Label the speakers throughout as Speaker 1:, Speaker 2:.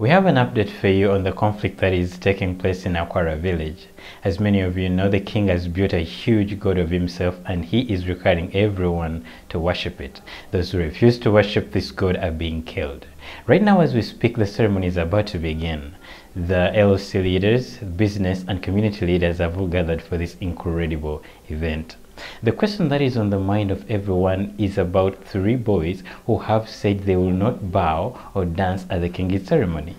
Speaker 1: We have an update for you on the conflict that is taking place in Akwara village. As many of you know, the king has built a huge god of himself and he is requiring everyone to worship it. Those who refuse to worship this god are being killed. Right now as we speak, the ceremony is about to begin. The LOC leaders, business and community leaders have all gathered for this incredible event. The question that is on the mind of everyone is about three boys who have said they will not bow or dance at the Kingi ceremony.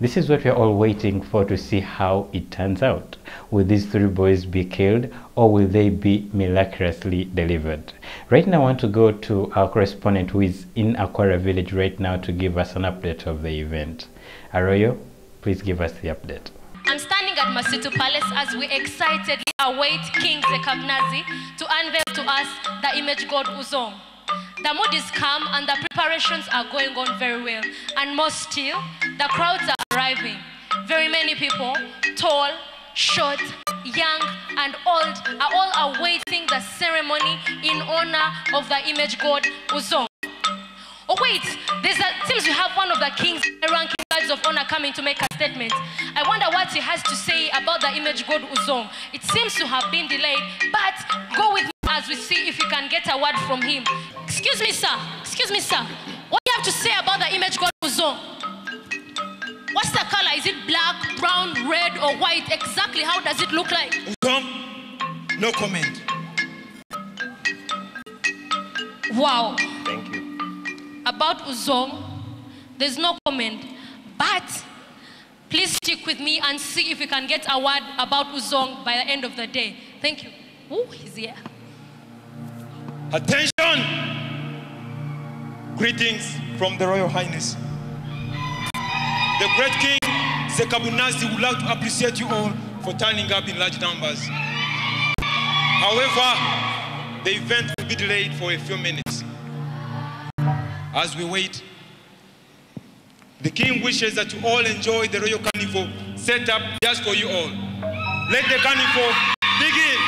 Speaker 1: This is what we are all waiting for to see how it turns out. Will these three boys be killed or will they be miraculously delivered? Right now I want to go to our correspondent who is in Akwara village right now to give us an update of the event. Arroyo, please give us the update.
Speaker 2: I'm standing at Masitu Palace as we excitedly await King Zekabnazi to unveil to us the image god Uzong. The mood is calm and the preparations are going on very well. And more still, the crowds are arriving. Very many people, tall, short, young, and old, are all awaiting the ceremony in honor of the image god Uzong. Oh wait, there's a, seems we have one of the king's ranking of honor coming to make a statement. I wonder what he has to say about the image god Uzong. It seems to have been delayed, but go with me as we see if we can get a word from him. Excuse me, sir. Excuse me, sir. What do you have to say about the image god Uzong? What's the color? Is it black, brown, red, or white? Exactly how does it look like?
Speaker 3: Uzong, no comment.
Speaker 2: Wow.
Speaker 3: Thank you.
Speaker 2: about Uzong, there's no comment. But please stick with me and see if we can get a word about Uzong by the end of the day. Thank you. Ooh, he's here.
Speaker 3: Attention! Greetings from the Royal Highness. The great King Zekabunazi would like to appreciate you all for turning up in large numbers. However, the event will be delayed for a few minutes. As we wait, the King wishes that you all enjoy the Royal Carnival set up just for you all. Let the carnival begin.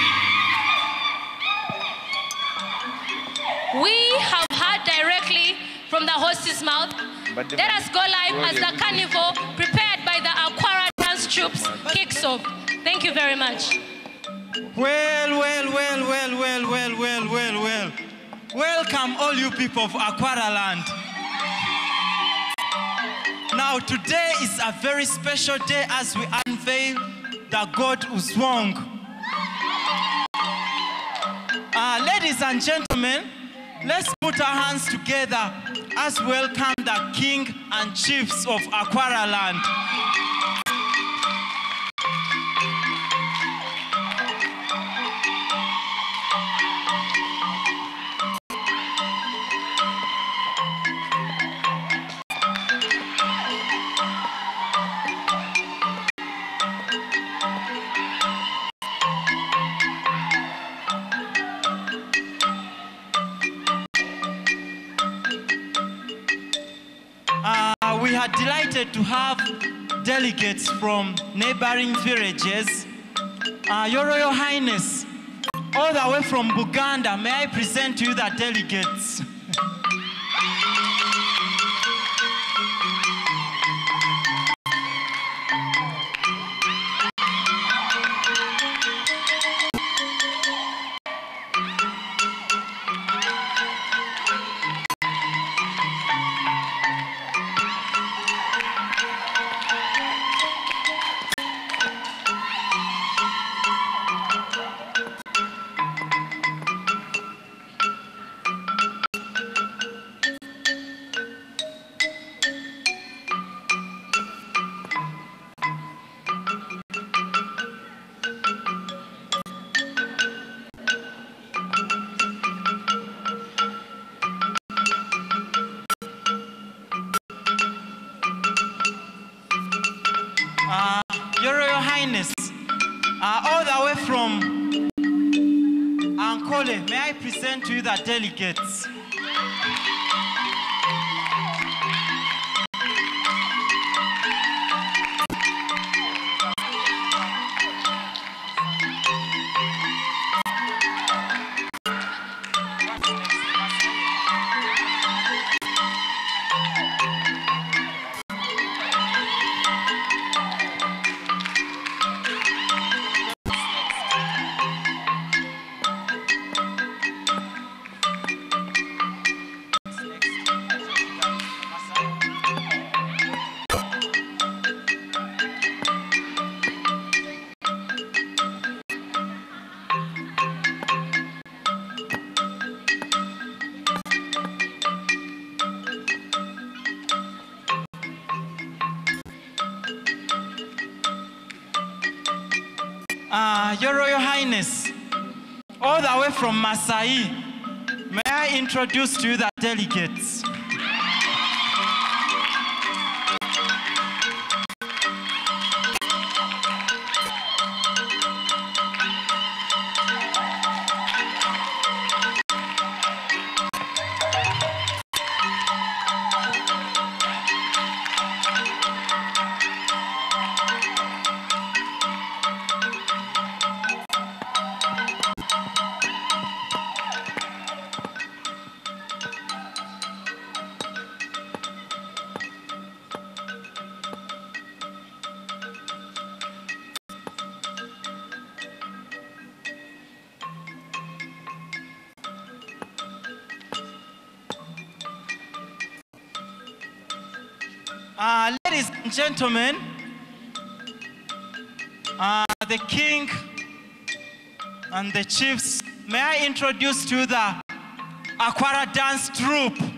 Speaker 2: We have heard directly from the host's mouth. Let us go live as the carnival prepared by the Aquara dance troops kicks off. Thank you very much.
Speaker 4: Well, well, well, well, well, well, well, well, well. Welcome, all you people of Aquara land. Now, today is a very special day as we unveil the God who's wrong. Uh, ladies and gentlemen, let's put our hands together as we welcome the king and chiefs of Aquara land. Are delighted to have delegates from neighboring villages. Uh, Your Royal Highness, all the way from Buganda, may I present to you the delegates? Ankole, may I present to you the delegates? Your Royal Highness, all the way from Masai, may I introduce to you the delegates? Uh, ladies and gentlemen, uh, the king and the chiefs, may I introduce to the Aquara dance troupe.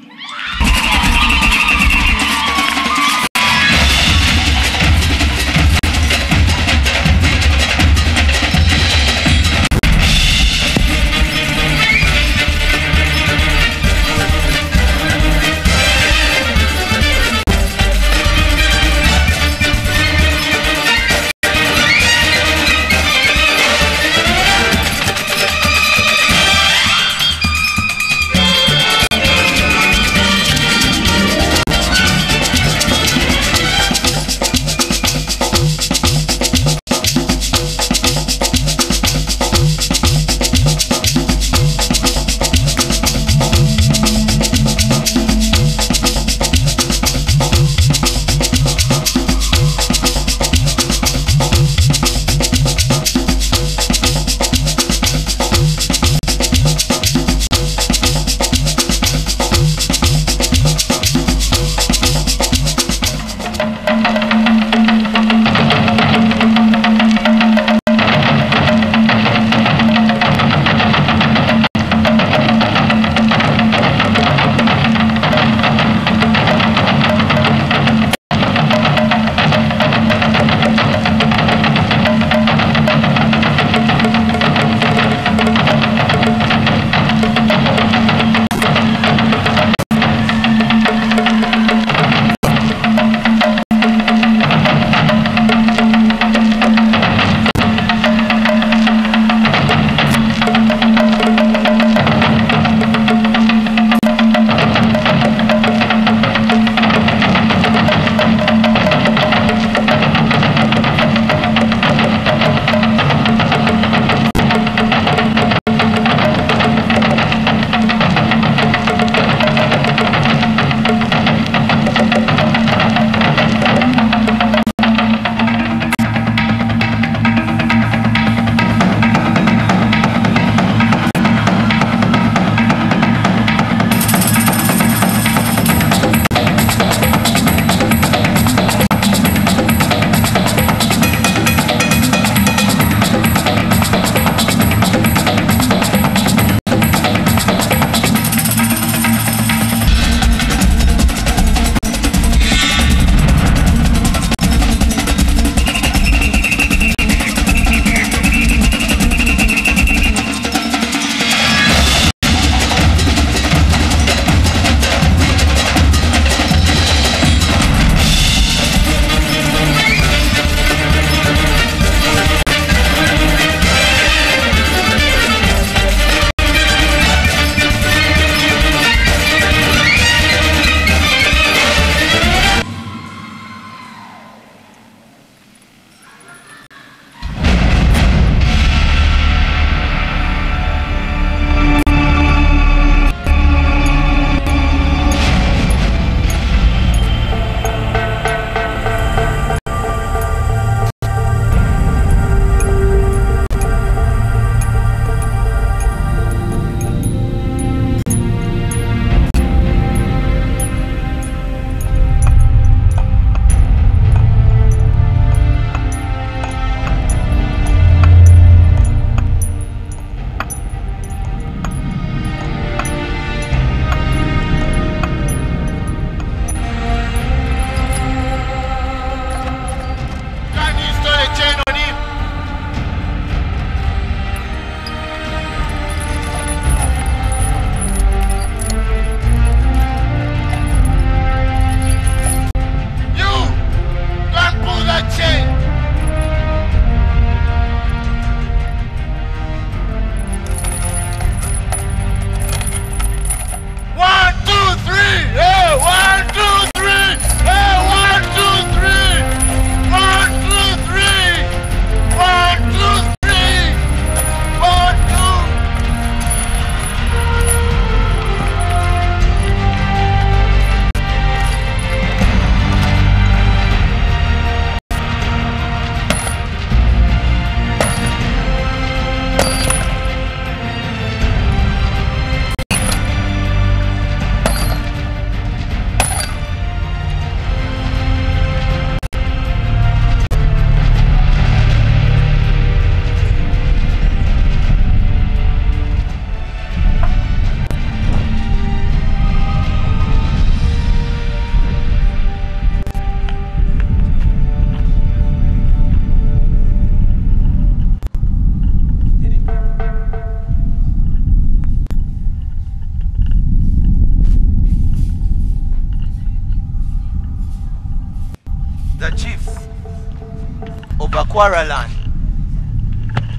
Speaker 5: Aquaraland,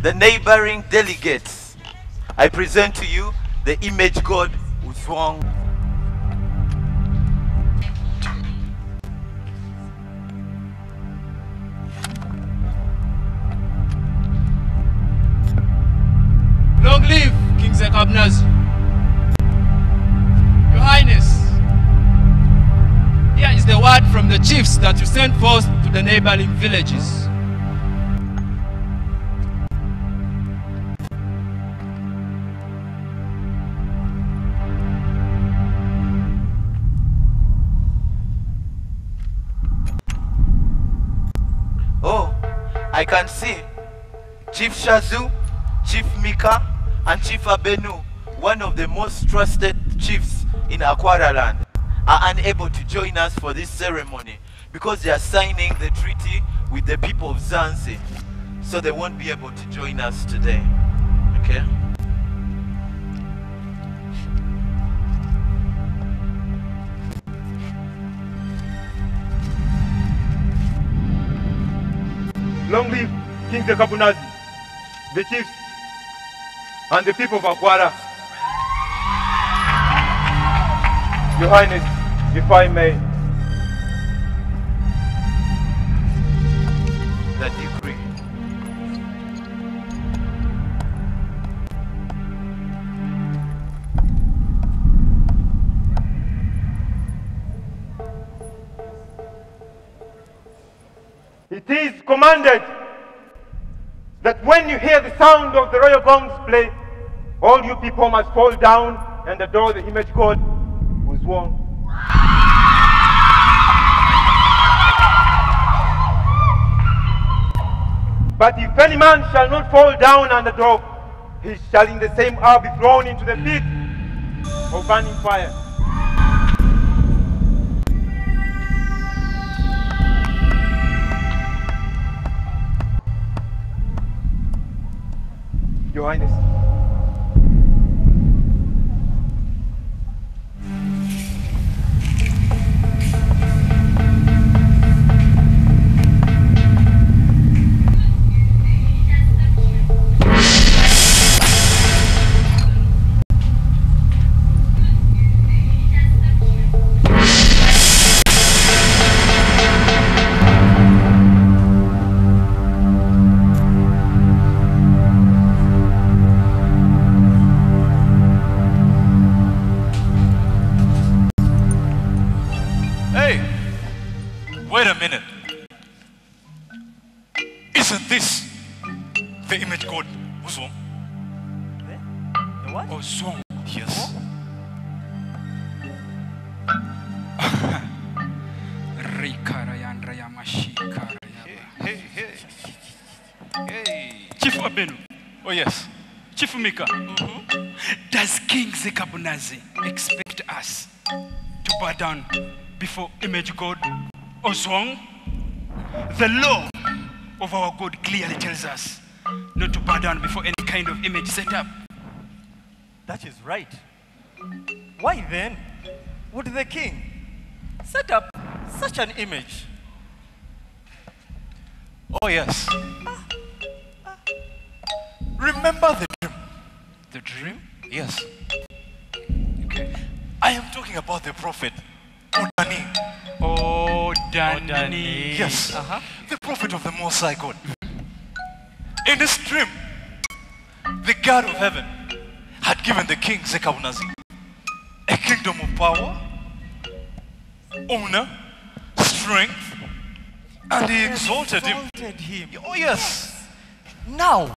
Speaker 5: the neighboring delegates, I present to you the image god Uzwong.
Speaker 3: Long live King Zekabnaz. Your Highness, here is the word from the chiefs that you sent forth to the neighboring villages.
Speaker 5: I can see Chief Shazu, Chief Mika, and Chief Abenu, one of the most trusted chiefs in Aquaraland, are unable to join us for this ceremony because they are signing the treaty with the people of Zanzi. So they won't be able to join us today. Okay?
Speaker 3: Long live King Zekabunazi, the chiefs, and the people of Akwara. Your Highness, if I may,
Speaker 5: The decree.
Speaker 3: Commanded that when you hear the sound of the royal gongs play, all you people must fall down and adore the image god Uzong. But if any man shall not fall down and adore, he shall in the same hour be thrown into the pit of burning fire. Your
Speaker 4: What?
Speaker 6: Uzong, yes. Hey, hey, hey.
Speaker 7: Chief Abenu,
Speaker 6: Oh, yes.
Speaker 7: Chief Mika, does King Zekabunazi expect us to bow down before image God Ozong? The law of our God clearly tells us not to bow down before any kind of image set up.
Speaker 4: That is right. Why then would the king set up such an image?
Speaker 6: Oh, yes. Remember the dream?
Speaker 7: The dream?
Speaker 6: Yes.
Speaker 7: Okay.
Speaker 6: I am talking about the prophet Onani.
Speaker 7: Oh, Danny.
Speaker 6: Yes.
Speaker 4: Uh-huh.
Speaker 6: The prophet of the Most High God. In this dream, the God of heaven had given the king Zekabunazi a kingdom of power, honor, strength, and he exalted him.
Speaker 4: Exalted him.
Speaker 6: Oh, yes.
Speaker 4: Now,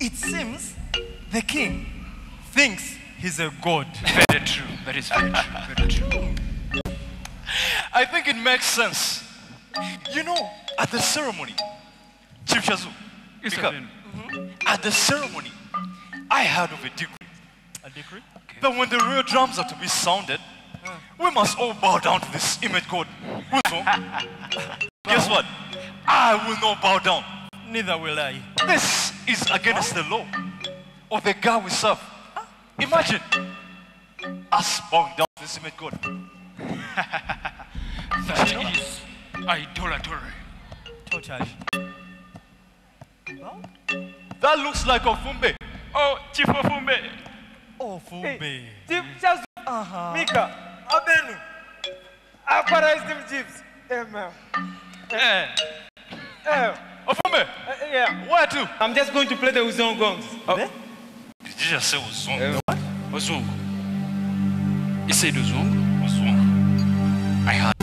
Speaker 4: it seems the king thinks he's a god.
Speaker 7: Very true. That is very true. Very true.
Speaker 6: I think it makes sense. You know, at the ceremony, Chief Shazu,
Speaker 7: Yes,
Speaker 6: Mika,
Speaker 7: Abenu.
Speaker 6: at the ceremony, I heard of a decree
Speaker 4: A decree?
Speaker 6: that when the real drums are to be sounded, we must all bow down to this image god. Guess what? I will not bow down.
Speaker 4: Neither will I.
Speaker 6: This is against the law of the God we serve. Imagine us bowing down to this image god.
Speaker 7: That is idolatry.
Speaker 4: Totally.
Speaker 6: That looks like Ofumbe.
Speaker 7: Oh, Chief Ofumbe.
Speaker 6: Ofumbe.
Speaker 3: Chazu. Mika. Abenu. Amen.
Speaker 6: Eh.
Speaker 3: Eh,
Speaker 6: Ofumbe,
Speaker 3: eh, yeah.
Speaker 6: where to?
Speaker 3: I'm just going to play the uzong gongs.
Speaker 7: Did you just say Ozong? What? Ozong. You said uzong uzong I heard